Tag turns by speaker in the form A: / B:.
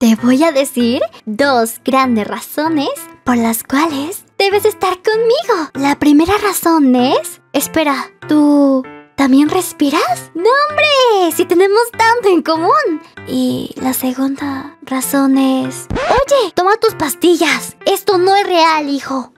A: Te voy a decir dos grandes razones por las cuales debes estar conmigo. La primera razón es... Espera, ¿tú también respiras? No, hombre, si tenemos tanto en común. Y la segunda razón es... Oye, toma tus pastillas. Esto no es real, hijo.